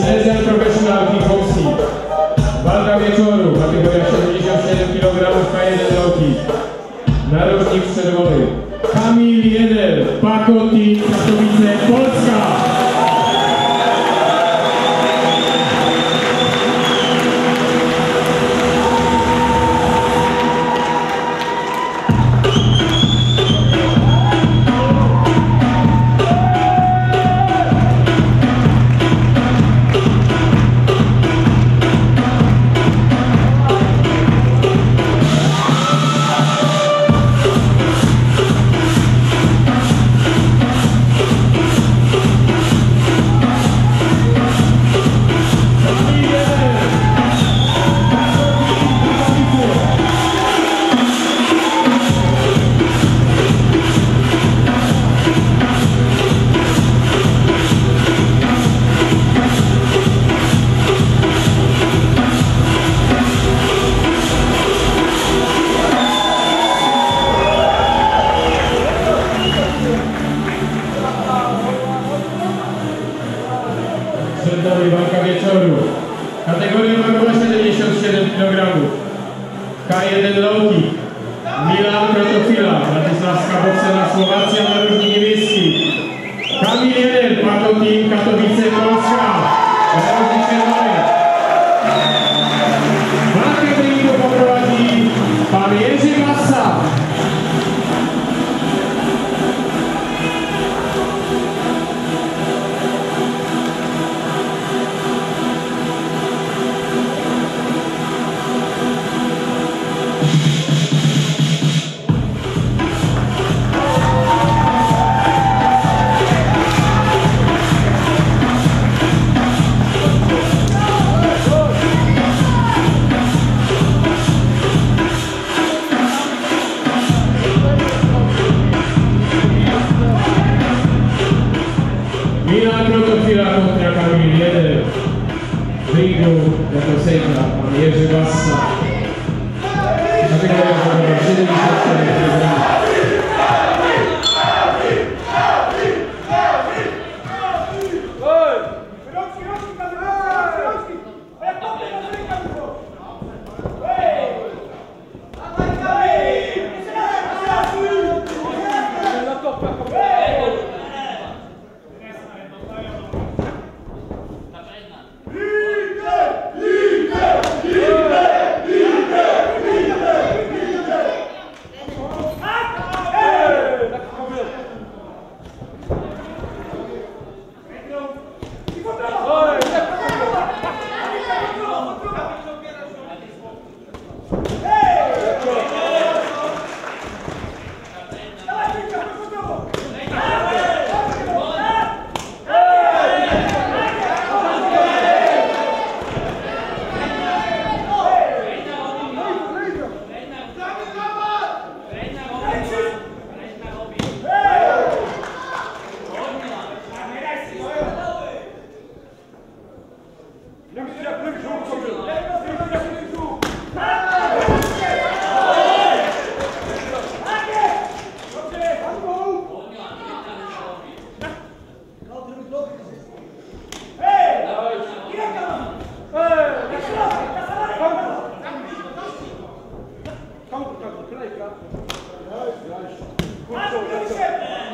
Panowie, Silesian Professional Kickboxing. Walka wieczoru, kategoria 77 kg, K1 Loki. Narożnik czerwony. Kamil Jedel, Pakoti, Przed nami walka wieczoru. Kategoria wagowa 77 kg. K1 Loki. Milan Protofila. Bratysławska Boksena Słowacja na różni niebieski. Kamil Jeden. Pakotin Katowice Polska. Vai, vai.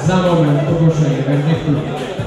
Za moment ogłoszenie będzie w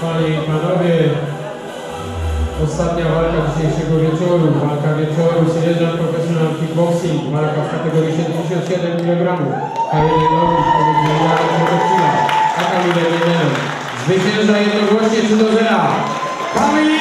Panie i Panowie, Ostatnia walka dzisiejszego wieczoru, walka wieczoru, Syleżan Professional Kickboxing, walka w kategorii 77 kg. K1 Nowik, pomiędzy Jarem Motocila, a Kamilem Jedenem. Zwycięża jednogłośnie 3 do 0. Kamil